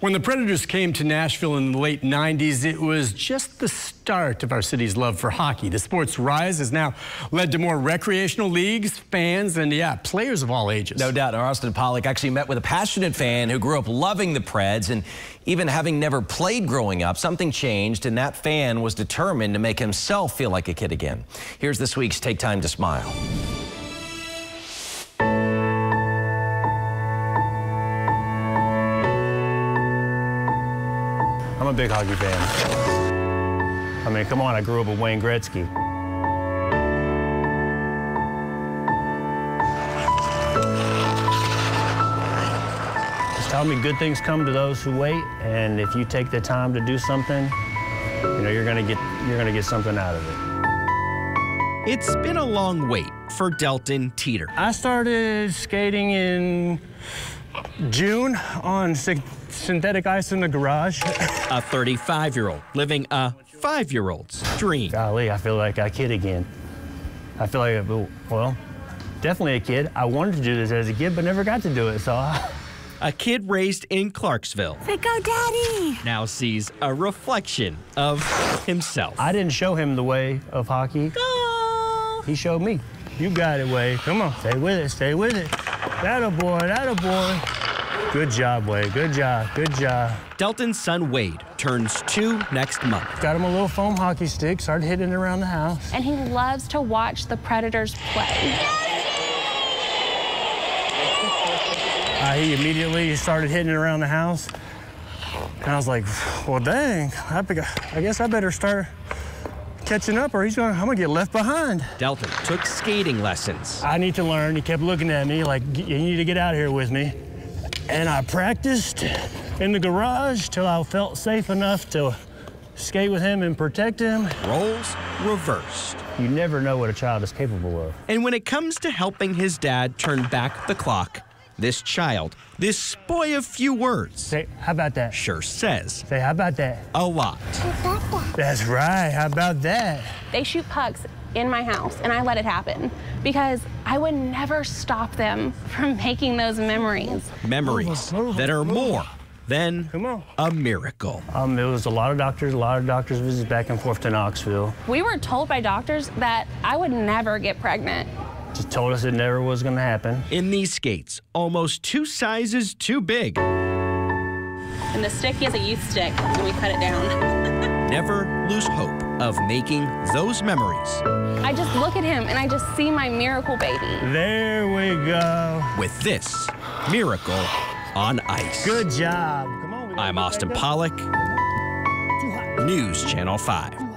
When the Predators came to Nashville in the late 90s, it was just the start of our city's love for hockey. The sport's rise has now led to more recreational leagues, fans, and yeah, players of all ages. No doubt. Austin Pollock actually met with a passionate fan who grew up loving the Preds and even having never played growing up, something changed and that fan was determined to make himself feel like a kid again. Here's this week's Take Time to Smile. A big hockey fan. I mean, come on, I grew up with Wayne Gretzky. Just tell me good things come to those who wait, and if you take the time to do something, you know, you're gonna get you're gonna get something out of it. It's been a long wait for Delton Teeter. I started skating in June on synthetic ice in the garage. a 35 year old living a five year old's dream. Golly, I feel like a kid again. I feel like, well, definitely a kid. I wanted to do this as a kid, but never got to do it, so. I... A kid raised in Clarksville. Say, go, Daddy! Now sees a reflection of himself. I didn't show him the way of hockey. Go! He showed me. You got it, Wade. Come on, stay with it, stay with it. That a boy, that a boy. Good job, Wade. Good job. Good job. Delton's son Wade turns two next month. Got him a little foam hockey stick, started hitting it around the house. And he loves to watch the Predators play. Uh, he immediately started hitting it around the house. And I was like, well, dang, I, I guess I better start catching up or he's going I'm gonna get left behind. Delton took skating lessons. I need to learn. He kept looking at me like, you need to get out here with me. And I practiced in the garage till I felt safe enough to skate with him and protect him. Roles reversed. You never know what a child is capable of. And when it comes to helping his dad turn back the clock, this child, this boy of few words. Say, how about that? Sure says. Say, how about that? A lot. That's right. How about that? They shoot pucks in my house and I let it happen because I would never stop them from making those memories. Memories that are more than a miracle. Um, it was a lot of doctors, a lot of doctors visits back and forth to Knoxville. We were told by doctors that I would never get pregnant. Just told us it never was going to happen. In these skates, almost two sizes too big. And the stick is a youth stick, and we cut it down. never lose hope of making those memories. I just look at him and I just see my miracle baby. There we go. With this miracle on ice. Good job. On, I'm Austin Pollock, News Channel 5.